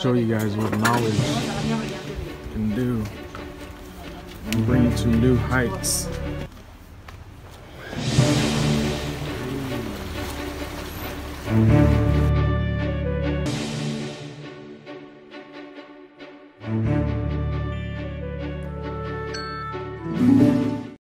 show you guys what knowledge can do and bring you to new heights. Mm-hmm.